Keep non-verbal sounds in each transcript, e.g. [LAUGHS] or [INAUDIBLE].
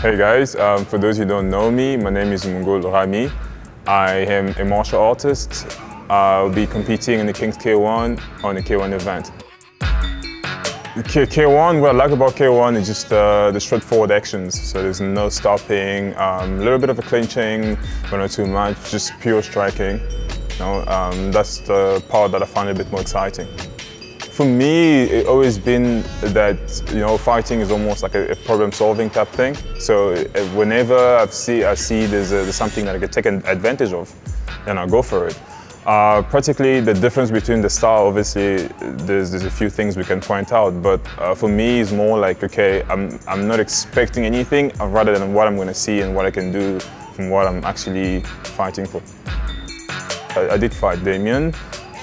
Hey guys, um, for those who don't know me, my name is Mungul Rami. I am a martial artist. I'll be competing in the Kings K1 on the K1 event. K K1, what I like about K1 is just uh, the straightforward actions. So there's no stopping, a um, little bit of a clinching, but not too much, just pure striking. You know, um, that's the part that I find a bit more exciting. For me, it's always been that you know fighting is almost like a, a problem-solving type thing. So uh, whenever I see I see there's, a, there's something that I can take advantage of, then I go for it. Uh, practically the difference between the style, obviously, there's, there's a few things we can point out, but uh, for me it's more like, okay, I'm, I'm not expecting anything rather than what I'm going to see and what I can do from what I'm actually fighting for. I, I did fight Damian.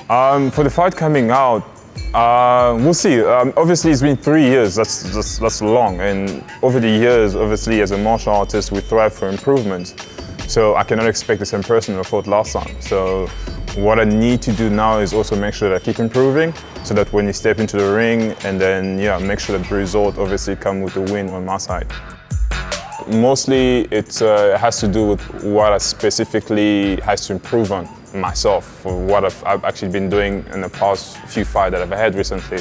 Um, for the fight coming out, uh, we'll see. Um, obviously, it's been three years. That's, that's, that's long. And over the years, obviously, as a martial artist, we thrive for improvement. So I cannot expect the same person I fought last time. So what I need to do now is also make sure that I keep improving so that when you step into the ring and then, yeah, make sure that the result obviously come with the win on my side. Mostly it uh, has to do with what I specifically has to improve on myself for what I've, I've, actually been doing in the past few fights that I've had recently.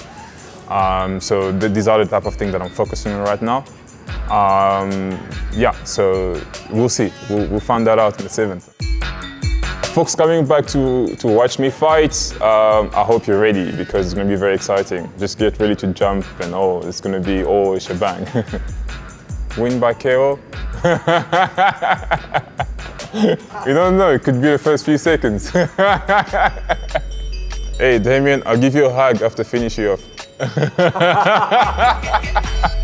Um, so th these are the type of things that I'm focusing on right now. Um, yeah, so we'll see. We'll, we'll, find that out in the seventh. Folks coming back to, to watch me fight, um, I hope you're ready because it's going to be very exciting. Just get ready to jump and oh, it's going to be oh, a shebang. [LAUGHS] Win by KO? [LAUGHS] you don't know, it could be the first few seconds. [LAUGHS] hey, Damian, I'll give you a hug after finish you off. [LAUGHS]